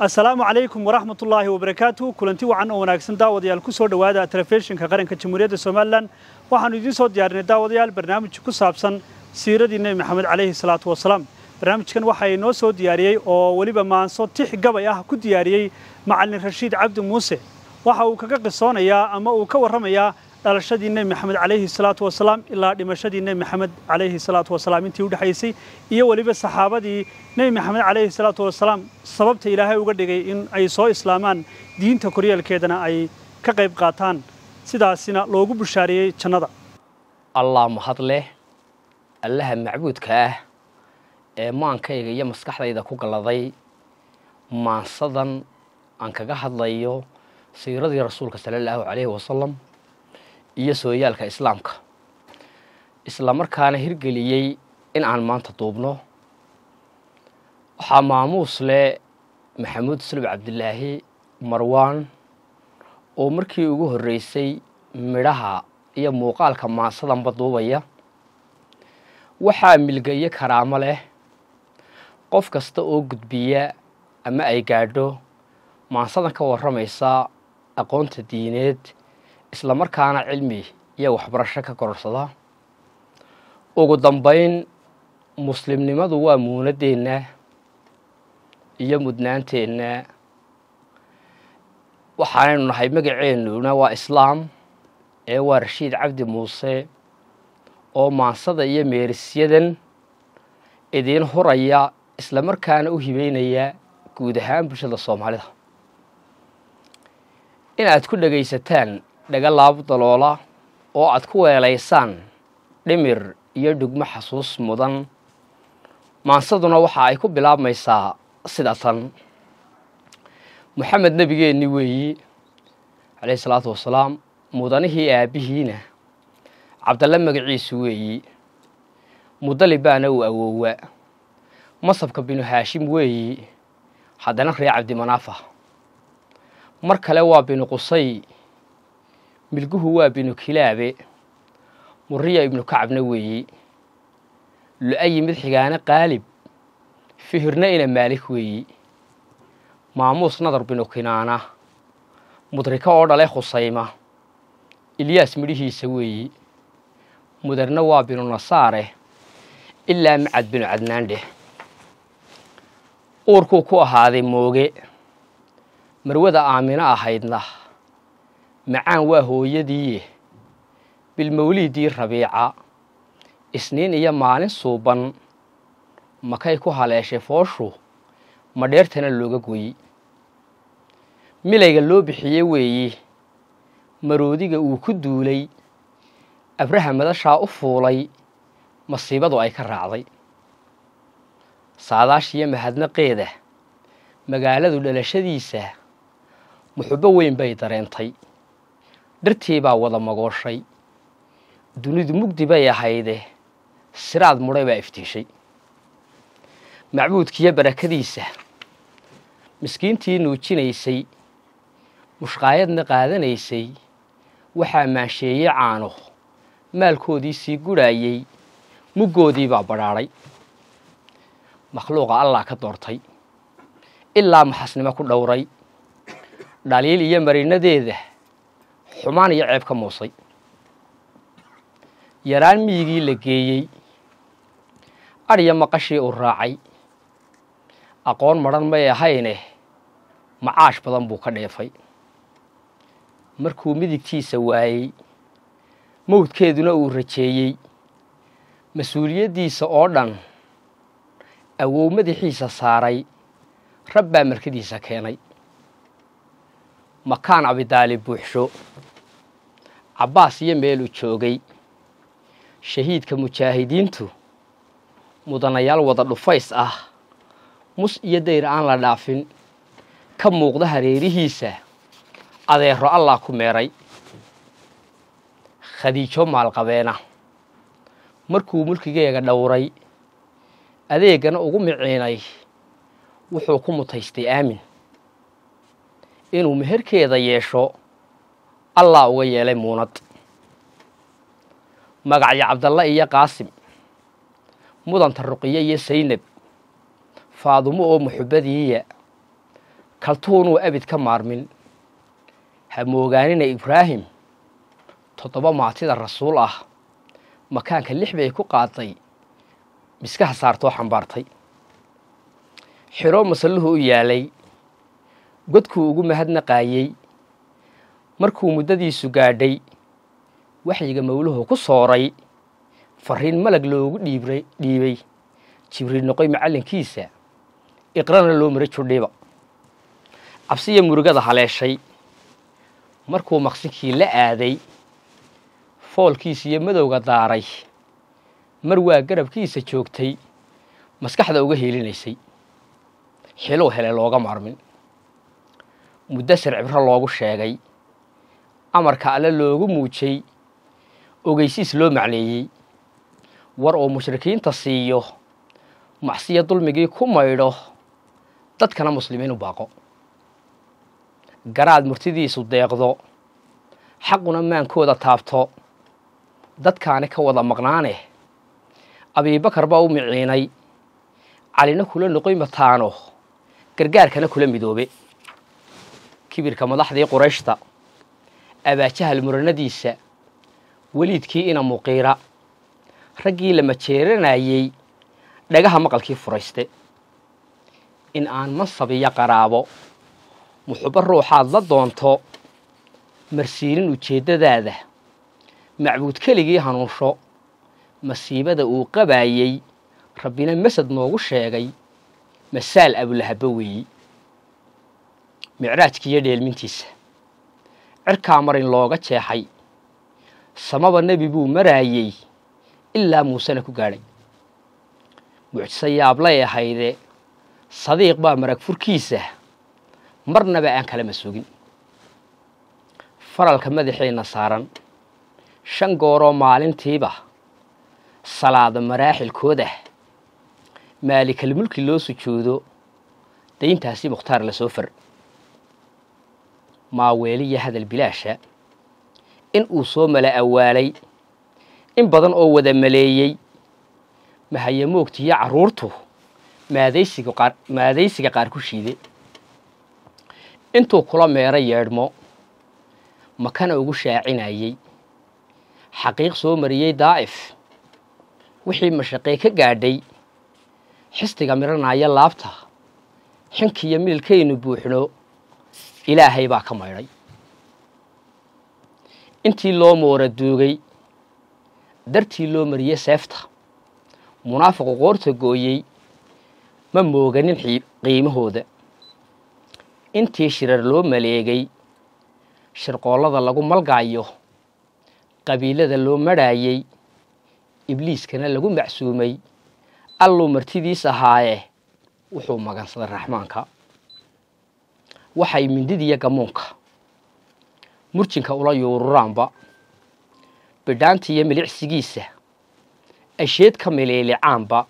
assalaamu calaykum waraxmat ullaahi wabarakaatu kulanti wacan oo wanaagsan daawadayaal ku soo dhowaada telefishinka qaranka jamhuuriyadda somalilan. Waxaannu idiin soo diyaarinay daawadayaal barnaamij ku saabsan siiradii nebi maxamed calayhi salaatu wasalaam barnaamijkan waxaa inoo soo diyaariyey oo weliba maanso tix gabay ah ku diyaariyey macalin rashiid cabdi muuse. Waxa uu kaga qisoonayaa ama uu ka warramayaa dhalashadii nebi maxamed calayhi salaatu wasalaam ilaa dhimashadii nebi maxamed calayhi salaatu wasalaam intii udhexaysay iyo weliba saxaabadii nebi maxamed calayhi salaatu wasalaam sababta ilaahay uga dhigay in ay soo islaamaan diinta koryeelkeedana ay ka qayb qaataan sidaasina loogu bushaariyey jannada allah mahad leh allaha macbuudka ah ee maankayga iyo maskaxdayda ku galladay maansadan aan kaga hadlayo siiradii rasuulka sala allahu calayhi wasalam iyo sooyaalka islaamka. Isla markaana hirgeliyey in aan maanta duubno. Waxaa maamuus leh maxamuud sulub cabdilaahi marwaan oo markii ugu horreysay midhaha iyo muuqaalka maansadanba duubaya. Waxaa milgayo karaamo leh. Qof kasta oo gudbiya ama ay gaadho maansadan ka warramaysa aqoonta diineed isla markaana cilmi iyo waxbarasho ka kororsada. Ugu dambayn muslimnimadu waa muunadeenna iyo mudnaanteenna waxaanaynu nahay magaceennuna waa islaam ee waa rashiid cabdi muuse oo maansada iyo meerisyadan idiin huraya isla markaana u hibeynaya guud ahaan bulshada soomaalida. Inaad ku dhegaysataan dhaga laabo daloola oo aad ku weelaysaan dhimir iyo dhugmo xasuus mudan. Maansaduna waxa ay ku bilaabmaysaa sida tan. Moxamed nebigeenni weeyi calayhi salaatu wasalaam mudanihii aabbihiina cabdalle magaciisu weeyi mudalibaana uu awoowa. Masabka binu haashim weeyi haddana ree cabdimanaafa mar kale waa binu qusay milguhu waa binu kilaabe. Muriya ibnu kacabna weeyi. Lu-ayi mid qaalib. Fihirna ina maalik weeyi. Maamuus nadar binu kinaana. Mudrika oo dhale khusayma. Ilyaas midhihiisa weeyi. Mudarna waa binu nasaare ilaa macad binu cadnaandheh uurkuu ku ahaaday mooge. Marwada aamino ahaydna macaan waa hooyadiiye bilmawliidii rabiica. Isniin iyo maalin suuban. Makay ku haleeshay fooshu. Madheertana looga goyi milayga loo bixiye weeyi. Maroodiga uu ku duulay. Abraha madashaa u fuulay. Masiibadu ay ka raacday. Saadaashiyo mahadnaqeeda. Magaaladu dhalashadiisa. Muxubbo weyn bay dareentay dhartii baa wada magooshay. Dunidu mugdi bay ahayde. Siraad mudhay baa iftiishay. Macbuudkiiyo barakadiisa. Miskiintii nuujinaysay. Mushqaayadna qaadanaysay. Waxaa maansheeye caano. Maalkoodii sii gudhaayey muggoodii baa badhaadhay makhluuqa allah ka doortay. Ilaa maxasnimo ku dhowray. Dhaliil iyo marinadeeda xumaan iyo ceeb ka muusay. Yaraan miyigii la geeyey. Adhiya maqashii uu raacay. Aqoon madhan may ahayne macaash badan buu ka dheefay. Markuu midigtiisa waayey mawdkeeduna uu rajeeyey. Mas'uuliyaddiisa oo dhan awow madaxiisa saaray rabbaa markadiisa keenay. Makaan abidaalib buuxsho cabbaas iyo meeluu joogay. Shahiidka mujaahidiintu mudanayaal wada dhufays ah. Mus iyo dayr aan la dhaafin. Ka muuqda hareerihiisa adeero allah ku meeray. Khadiijo maalqabeena. Markuu mulkigeega dhowray adeegana ugu miciinay wuxuu ku mutaystay aamin. Inuu meherkeeda yeesho allah uga yeelay muunad. Magacyo cabdalle iyo qaasim mudanta ruqiye iyo saynab faadumo oo muxubbadiiya kaltuunuu abid ka maarmin ha moogaanina ibraahim toddoba maatida rasuul ah makaanka lix bay ku qaaday miskaha saartoo xambaartay. Xiro masalluhu u yaalay godkuu ugu mahadnaqaayey markuu muddadiisu gaadhay waxyiga mawluhu ku sooray farriin malag loogu dhiibay. Jibriil noqoy macallinkiisa iqrana loo maray judhiba cabsiya murugada haleeshay. Markuu maqsinkii la aaday foolkiisa iyo madowga daaray. Mar waa garabkiisa joogtay maskaxda uga heelinaysay xilow hele looga maarmin. Muddasar cibro loogu sheegay amarka alle loogu muujay ogeysiis loo macneeyey. War uu mushrikiinta siiyo macsiya dulmigii ku maydho dadkana muslimiin u baaqo. Garaad murtidiisu deeqdo xaquna maankooda taabto. Dadkaani ka wada maqnaane abiibakar baa u miciinay calina kula noqoy mataano gargaarkana kula midoobe. Kibirka madaxdii qurayshta abaajahal muranadiisa weliidkii ina muqiira. Raggii la majeeranayey dhagaha maqalkii furayste in aan mansab iyo qaraabo muxubbo ruuxaad la doonto marsiinin ujeeddadaada. Macbuud keligii hanuunsho masiibada uu qabaayey rabbina masad noogu sheegay masaal abulahaba weeyi. Micraajkiiyo dheelmintiisa cirkaa mar in looga jeexay. Samaba nebi buu maraayey ilaa muusena ku gaadhay. Mucjiso yaablay ahayde sadiiq baa marag furkiisa marnaba aan kalama sugin. Faralka madaxeenna saaran shan gooroo maalintiiba salaada maraaxilkoodah maalikal mulki loo sujuudo dayntaasi mukhtaar la soo far maaweeliya hadal bilaasha in uu soo mala awaalay in badan oo wada maleeyey mahayamoogtiiyo carruurtu maadaysiga qaar maadaysiga qaar ku shiide. Intuu kula meero yeedhmo makana ugu shaacinayey xaqiiq soo mariyey daa'if wixii mashaqee ka gaadhay. Xistiga miranaya laabta xinkiiyo mililkaynu buuxno ilaahay baa ka maydhay. Intii loo moora duugay dartii loo mariyey seefta munaafiqu qoorta gooyey ma mooganin qiimahooda. Intii shirar loo maleegay shirqoollada lagu malgaayo qabiilada loo madhaayey ibliiskana lagu macsuumay alluu martidiis ahaaye wuxuu magansaday raxmaanka waxay mindidiyo gamuunka murjinka ula yuururaanba bidhaantiiyo milicsigiisa asheed ka miliilicaanba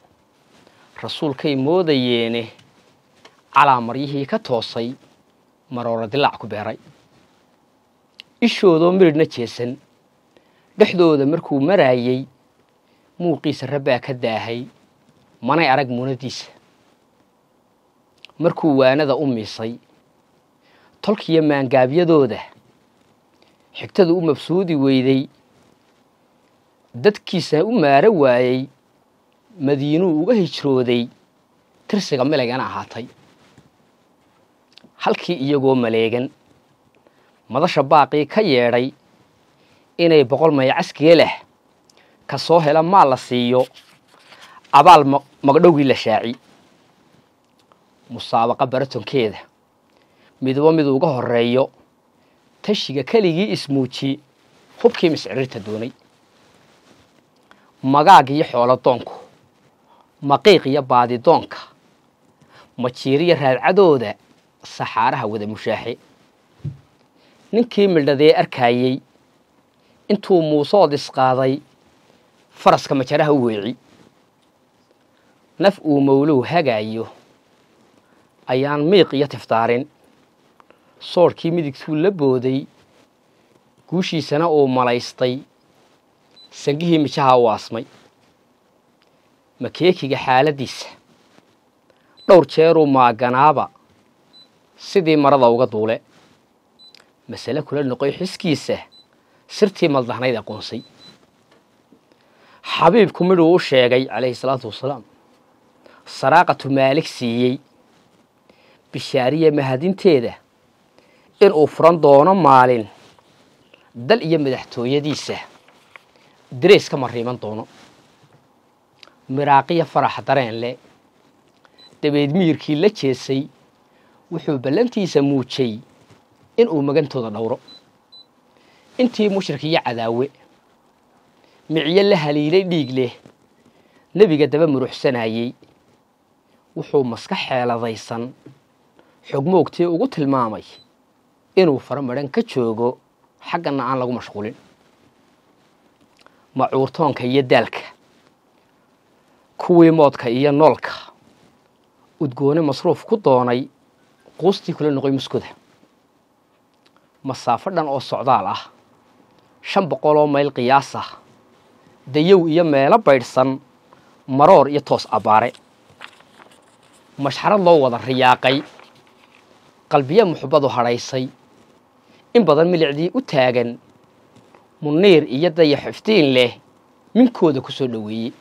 rasuulkay moodayeene calaa maryihii ka toosay maroora dilaac ku beeray. Ishoodoo miridhna jeesan dhexdooda markuu maraayey muuqiisa rabbaa ka daahay manay arag muunadiisa. Markuu waanada u miisay tolkiyo maangaabyadooda xigtadu u mabsuudi weyday. Dadkiisa u maaro waayey. Madiinuu uga hijrooday. Tirsiga milaygana ahaatay. Halkii iyagoo maleegan. Madasha baaqii ka yeedhay. Inay boqol mayacaskee leh. Ka soo hela maal la siiyo. Abaal magdhowgii la shaaci musaabaqa baratonkeeda midba mid uga horeeyo tashiga keligii ismuuji hubkii miscirirta doonay. Magaag iyo xoolo doonku maqiiq iyo baadidoonka majiiriya raadcadooda saxaaraha wada mushaaxe. Ninkii midhadee arkaayey intuu muusood isqaaday faraska majaraha u weeci naf uu mawlow hagaayo ayaan miiq iyo tiftaarin soodhkii midigtuu la booday guushiisana uu malaystay sangihii mijaha u aasmay makeekiga xaaladdiisa dhowr jeeruu maaganaaba sidii marada uga duule. Masale kula noqoy xiskiisa. Sirtii maldahnayd aqoonsay. Xabiibku midhuu u sheegay calayhi salaatu wasalaam saraaqatu maalik siiyey. Bishaariya mahadinteeda inuu furan doono maalin. Dal iyo madaxtooyadiisa. Darees ka mariiman doono. Miraaqiya farax dareen leh dabeed miyirkii la jeesay wuxuu ballantiisa muujay inuu magantooda dhowro. Intii mushrik iyo cadaawe. Micyo la haliilay dhiig leh nebiga daba muruxsanayey. Wuxuu maska xeeladaysan. Xogmoogtii ugu tilmaamay inuu fara madhan ka joogo xaggana aan lagu mashquulin. Macuurtoonka iyo daalka kuwii moodka iyo noolka udgoone masruuf ku doonay quustii kula noqoy muskuda. Masaafo dhan oo socdaal ah shan boqol oo mayl qiyaas ah dayow iyo meelo baydhsan maroor iyo toos abbaare. Mashxarad loo wada riyaaqay qalbiye muxubbadu hadhaysay in badan milicdii u taagan muniir iyo dayax iftiin leh minkooda ku soo dhoweeyey.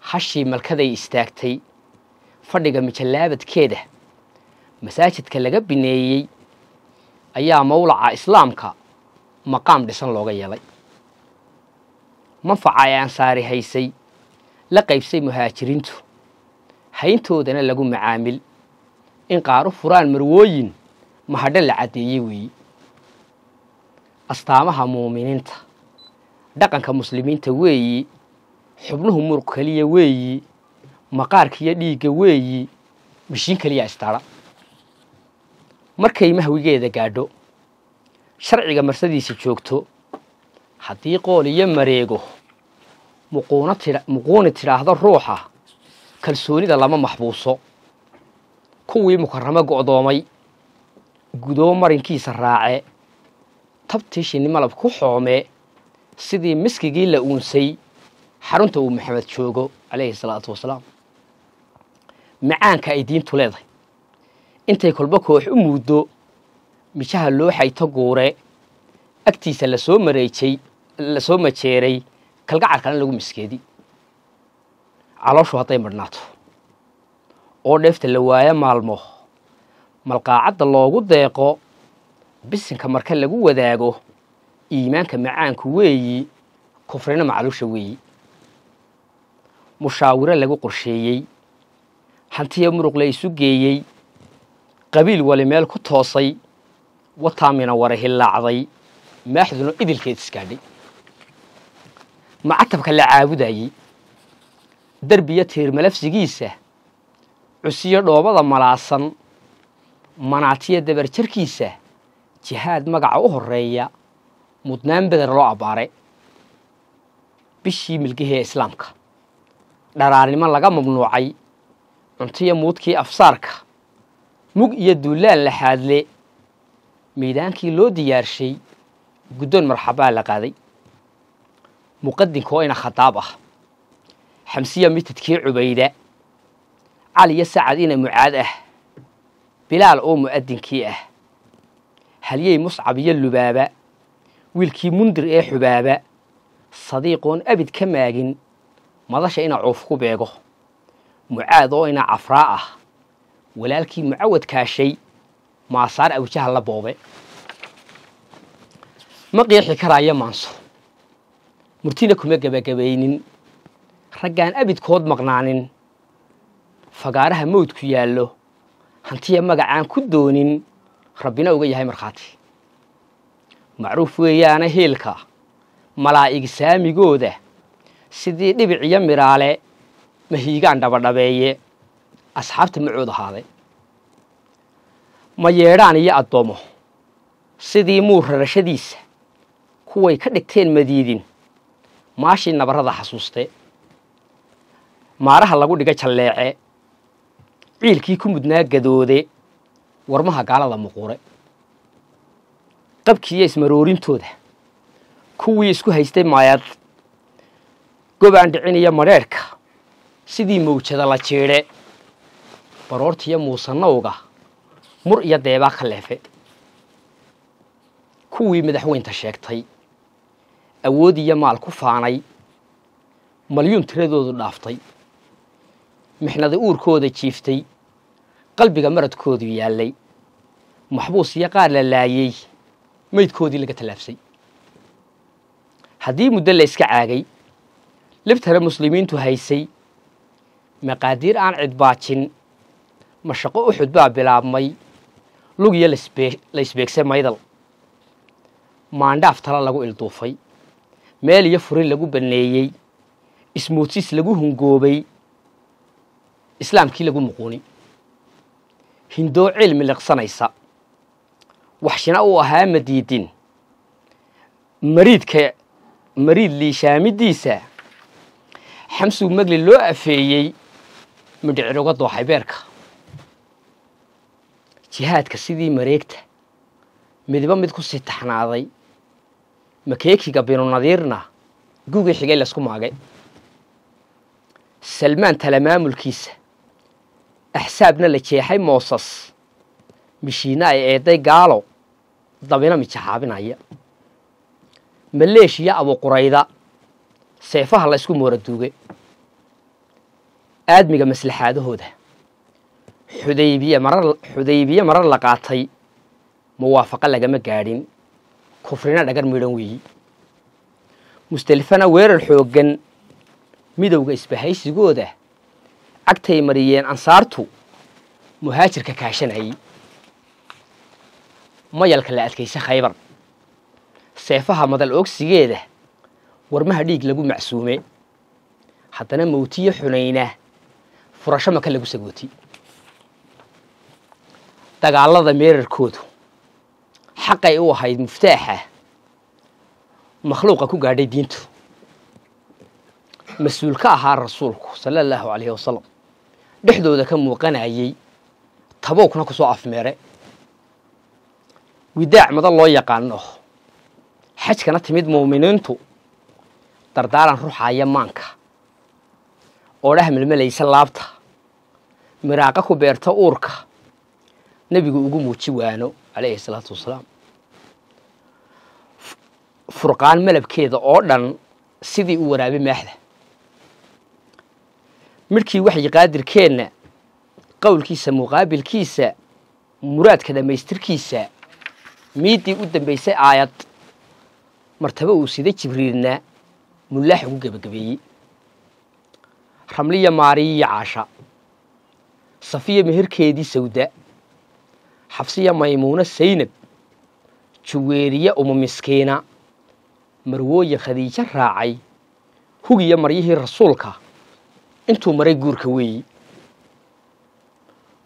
Hashii malkaday istaagtay fadhiga mijallaabadkeeda masaajidka laga bineeyey ayaa mawlaca islaamka maqaam dhisan looga yeelay. Manfaca ee ansaari haysay la qaybsay muhaajiriintu hayntoodana lagu macaamil. In qaaru furaan marwooyin mahadho la caddeeyey weeyi. Astaamaha muuminiinta dhaqanka muslimiinta weeyi xubnuhu muruq keliya weeyi maqaarkiiyo dhiigga weeyi mashiin keliya istaadha markay mahwigeeda gaadho sharciga marsadiisa joogto haddii qool iyo mareego muquuni tidhaahdo ruuxa kalsoonida lama maxbuuso. Kuwii mukaramo go'doomay gudoo marinkiisa raace tabtii shinni malab ku xoome sidii miskigii la uunsay xarunta uu maxamed joogo calayhi salaatu wasalaam macaanka ay diintu leedahay intay kolba koox u muuddo mijaha loo xayto guure agtiisa lasoo mareejay lasoo majeeray kalgacarkana lagu miskeedi calooshu hadday madhnaato oo dheefta la waayo maalmo malqaacadda loogu deeqo bisinka marka lagu wadaago iimaanka macaanku weeyi kufrina macluusha weeyi. Mushaawiro lagu qorsheeyey hantiya muruq la isu geeyey qabiil wali meel ku toosay wataamina wara hillaacday maaxduna idilkeed iskaadhay macatabka la caabudayey derbiyo tiirmalafsigiisa cusiyo dhoobada malaasan manaatiya dabarjarkiisa jihaad magaca u horreeya mudnaan beder loo abbaare bishii milgihee islaamka dharaarnimo laga mamnuucay cuntiyo muudkii afsaarka mug iyo duulaan la xaadle miidaankii loo diyaarshay guddoon marxabaa la qaaday. Muqadinka oo ina khadaab ah xamsiya mitidkii cubayda cali iyo sacad ina mucaad ah bilaal oo mu'adinkii ah. Halyey muscab iyo lubaaba. Wiilkii mundir ee xubaaba. Sadiiqoon abid ka maagin. Madasha ina cuuf ku beego. Mucaad oo ina cafraa ah. Walaalkii mucawad kaashay. Maasaar awjaha la boobe ma qiixi karaayo maanso murtina kuma gebagabaynin raggaan abidkood maqnaanin. Fagaaraha mawdku yaallo hantiya magacaan ku doonin rabbina uga yahay markhaati. Macruuf weeyaana hiilka malaa'ig saamigooda sidii dhibic iyo midhaale mahiigaan dhabadhabeeye asxaabta macood ahaaday. Ma yeedhaan iyo addoommo sidii muur rarashadiisa kuway ka dhigteen madiidin maashii nabarrada xasuuste. Maaraha lagu dhiga jalleece ciilkii ku mudnaa gadoode warmaha gaalada muquure qabkiiyo ismaroorintooda kuwii isku haystay maayad. Gobaan dhiciniyo madheedhka sidii mawjada la jiidhe baroortiiyo muusanowga mur iyo deebaa ka leefe. Kuwii madaxweynta sheegtay awood iyo maal ku faanay. Malyuun tiradoodu dhaaftay mixnada uurkooda jiiftay qalbiga maradkoodu yaallay maxbuus iyo qaar la laayey maydkoodii laga tallaabsay haddii muddo la iska caagay libtana muslimiintu haysay maqaadiir aan cidbaajin mashaqo uxud baa bilaabmay lugiyo la isbeegse maydal. Maandhaaf tala lagu ilduufay meel iyo furin lagu banneeyey ismuudsis lagu hungoobay islaamkii lagu muquuni hindoo cilmi liqsanaysa. Waxshina uu ahaa madiidin. Mariidka mariid liishaamidiisa. Xamsuu magli loo afeeyey midhiciroga dooxay beerka jihaadka sidii mareegta. Midiba mid ku sii taxnaaday. Makeekiga binunadiirna gugii xigay laysku maagay. Salmaan talamaamulkiisa axsaabna la jeexay moosas mishiinna ay eeday gaalo. Dabina mijaxaabinaya maleeshiya abuqurayda seefaha la ysku mooraduuge aadmiga maslaxaadahooda. Xudaybiye marar xudaybiye marar la qaatay. Muwaafaqo lagama gaadhin. Kufrina dhagar midhan weeyi. Musdelifana weerar xooggan. Midowga isbahaysigooda cagtay mariyeen ansaartu. Muhaajirka kaashanayay mayalka la adkayse khaybar. Seefaha madal oogsigeeda warmaha dhiig lagu macsuume. Haddana mawtiyo xunayna. Furasho maka lagu sagooti. Dagaalada meerarkoodu. Xaqay u ahayd muftaaxa. Makhluuqa ku gaadhay diintu mas'uul ka ahaa rasuulku sala allahu calayhi wasalam dhexdooda ka muuqanayey tabookna ku soo afmeere. Widaac madan loo yaqaano xajkana timid muuminiintu dardaaran ruxaya maanka. Oo dheh melmelaysa laabta. Miraaqa ku beerta uurka. Nebigu ugu muuji waano calayhi salaatu wasalaam. Furqaan malabkeeda oo dhan sidii u waraabay maaxda midhkii waxyi qaadirkeenna qowlkiisa muqaabilkiisa muraadka dhammaystirkiisa miiddii u dambaysay aayad. Martaba uu sida jibriilna mullaax ugu gebagabeeyey. Ramliya maariyiyo caasha. Safiya meherkeedii sawda. Xabsiya maymuuno saynab. Juweeriye uma miskiina. Marwooye khadiijo raacay. Hugiyo maryihii rasuulka intuu maray guurka weeyi.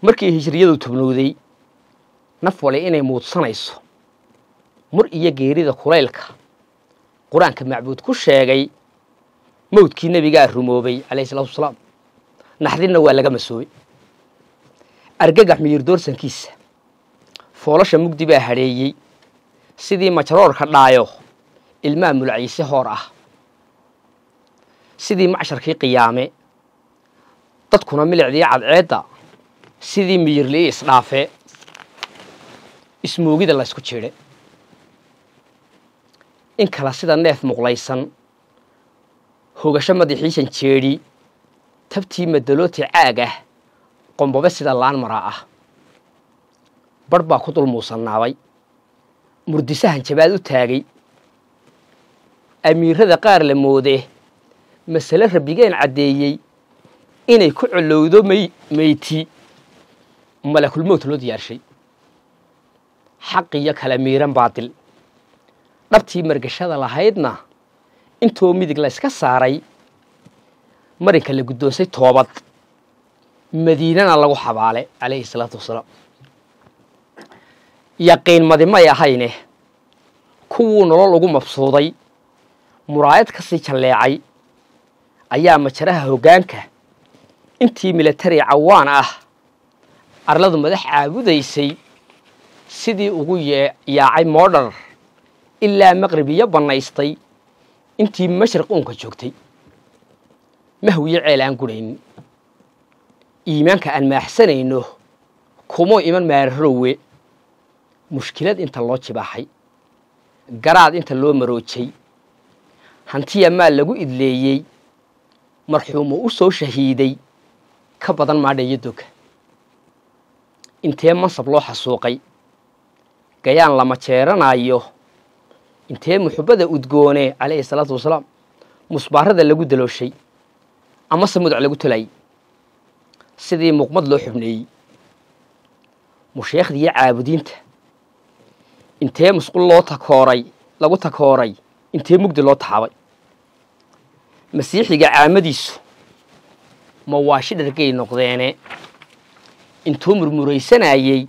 Markii hijriyadu tubnowday naf wale inay muudsanayso. Mur iyo geerida kulaylka qur'aanka macbuud ku sheegay mawdkii nebigaa rumoobay calayhi salatu wasalaam. Naxdinna waa laga masoobay argagax miyir doorsankiisa foolasha mugdi baa hadheeyey sidii majroorka dhaayo ilmaa mulciise hoor ah. Sidii macsharkii qiyaame dadkuna milicdii cadceedda. Sidii miyirlii isdhaafe ismoogida laysku jiidhe in kala sida neef muqlaysan hogasho madaxiisan jeedhi tabtii madalooti caag ah qombobe sida laan maraa ah. Barh baa ku dul muusannaabay murdisahan jabaad u taagay. Amiirada qaar la moode masale rabbigeen caddeeyey inay ku colowdo may meyti malakulmowt loo diyaarshay xaq iyo kala miiran baadil dhabtii margashada lahaydna intoo midig la yska saaray marinka la guddoonsay toobad. Madiinana lagu xabaale calayhi salaatu wasalaam. Yaqiin madimay ahayne kuwuu nolol ugu mabsuuday muraayad ka sii jalleecay. Ayaa majaraha hoggaanka intii milatari cawaan ah arladu madax caabudaysay sidii ugu yaacay moodhar ilaa maqrib iyo bannaystay intii mashriq uunka joogtay. Mahwiyo ceel aan gudhaynin iimaanka aan maaxsanayno kumuu iman maararowe mushkilad inta loo jibaaxay. Garaad inta loo maroojay. Hantiya maal lagu idleeyey. Marxuumu u soo shahiiday ka badan maadhayo doga intee mansab loo xasuuqay? Gayaan lama jeeranaayo. Intee muxubbada udgoone calayhi salaatu wasalaam musbaarada lagu dalooshay amase mudac lagu talayay sidii muuqmad loo xubneeyey. Musheekhdii iyo caabudiinta. Intee musqul loo takooray lagu takooray? Intee mugdi loo taxaabay masiixiga caamadiisu mawaashi dhargay noqdeene. Intuu murmuraysanayey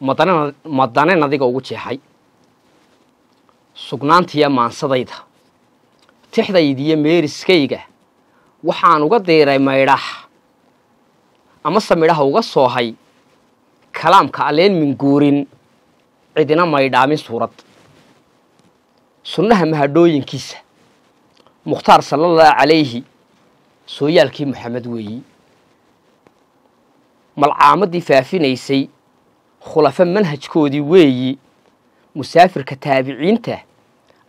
madanen adiga ugu jeexay. Sugnaantiya maansadayda. Tixdaydiyo meeriskayga. Waxaan uga diiray maydhax. Amase midhaha uga soohay kalaamka alleen minguurin cidina maydhaamin suurad. Sunnaha mahadhooyinkiisa mukhtaar sallallahu calayhi sooyaalkii moxamed weeyi. Malcaamadii faafinaysay khulafo manhajkoodii weeyi. Musaafirka taabiciinta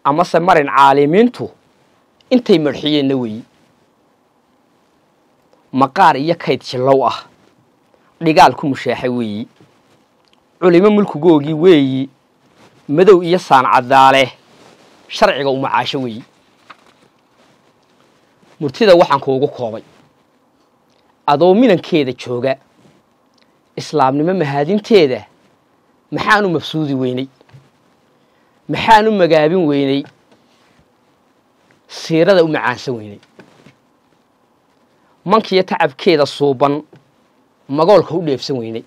amase marin caalimiintu intay marxiyeenna weeyi. Maqaar iyo kayd jillow ah dhigaal ku mushaaxa weeyi. Culimo mulkigoogii weeyi madow iyo saancadaale sharciga u macaasho weeyi murtida waxaan kuugu koobay. Adoo minankeeda jooga islaamnimo mahaadinteeda maxaan u mabsuudi weynay. Maxaan u magaabin weynay. Siirada u macaansan weynay. Mankiyo tacabkeeda suuban magoolka u dheefsan weynay.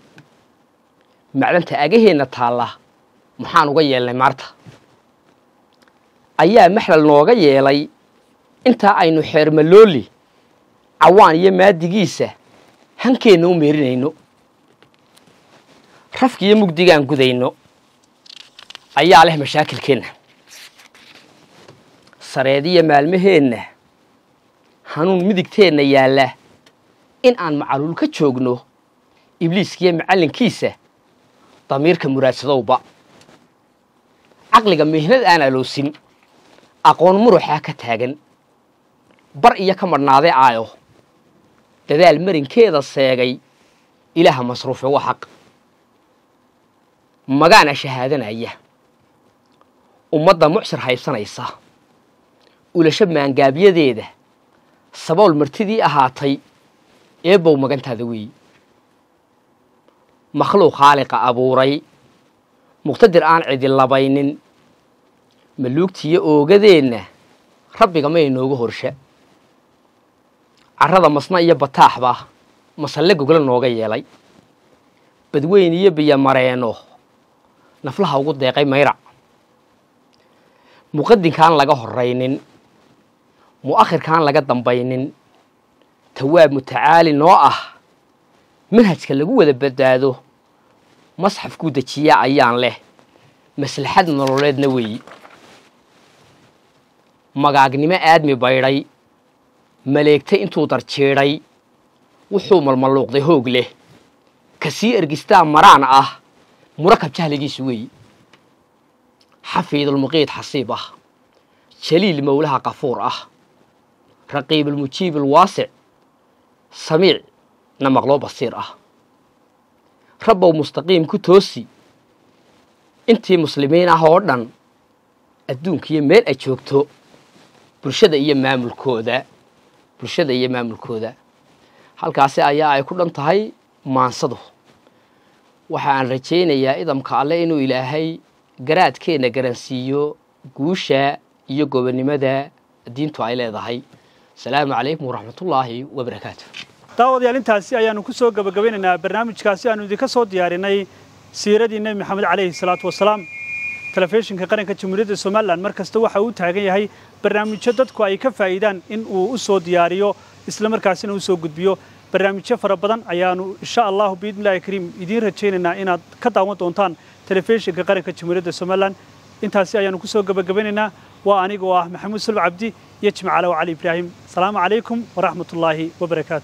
Macdanta agaheenna taalla maxaan uga yeelnay maarta. Ayaa maxlal nooga yeelay intaa aynu xeermalooli cawaan iyo maadigiisa hankeenna u meerinayno. Rafkiiyo mugdigaan gudayno. Ayaa leh mashaakilkeenna sareediya maalmaheenna hanuun midigteenna yaalla. In aan macaluul ka joogno ibliiskiyo macallinkiisa damiirka muraadsadowba caqliga mihnad aan aloosin aqoon muruxaa ka taagan bar iyo ka madhnaaday aayo. Dadaal marinkeeda seegay ilaaha masruufe waa xaq. Magaana shahaadanaya ummadda mucsir haybsanaysa. Ulasho maangaabyadeeda sabool martidii ahaatay eebbow magantaada weeyi. Makhluuq khaaliqa abuuray. Muqtadir aan cidi labaynin. Maluugtiyo oogadeenna rabbiga may nooga horsha carrada masna iyo bataaxba masalle gogla nooga yeelay. Badweyn iyo biyo mareeno. Naflaha ugu deeqay mayrac muqadinkaan laga horraynin. Mu'akhirkaan laga dambaynin. Tawaab mutacaali noo ah. Manhajka lagu wada badbaado masxafkuu dejiya ayaan leh. Maslaxad nololeedna weeyi magaagnimo aadmi baydhay maleegtay intuu darjiidhay wuxuu malmalluuqday hoog leh. Ka sii ergistaa maraan ah murakab jahligiisu weeyi xafiidulmuqiid xasiib ah jaliil mowlaha qafuur ah raqiibulmujiib alwaasic samiic na maqloo basiir ah. Rabbow mustaqiim ku toosi intii muslimiin ah oo dhan adduunkiiyo meel ay joogto bulshada iyo maamulkooda bulshada iyo maamulkooda halkaasi ayaa ay ku dhan tahay maansadu waxa aan rajaynayaa idamka alle inuu ilaahay garaadkeenna garansiiyo guusha iyo gobonnimada diintu ay leedahay asalaamu calaykum waraxmatullaahi wabarakaatu daawadayaal intaasi ayaanu ku soo gebagabeynaynaa barnaamijkaasi aanu idinka soo diyaarinay siiradii nebi maxamed calayhi salaatu wasalaam telefishinka qaranka jamhuuriyadda somalilan mar kasta waxa uu taagan yahay barnaamijyo dadku ay ka faa'iidaan in uu u soo diyaariyo isla markaasina u soo gudbiyo barnaamijyo fara badan ayaanu insha allahu biidnillahi kariim idiin rajaynaynaa inaad ka daawan doontaan telefishinka qaranka jamhuuriyadda somalilan intaasi ayaanu ku soo gebagabeynaynaa waa aniga oo ah maxamuud sulb cabdi iyo jimcalow cali ibraahim asalaamu calaykum waraxmatullaahi wabarakaatu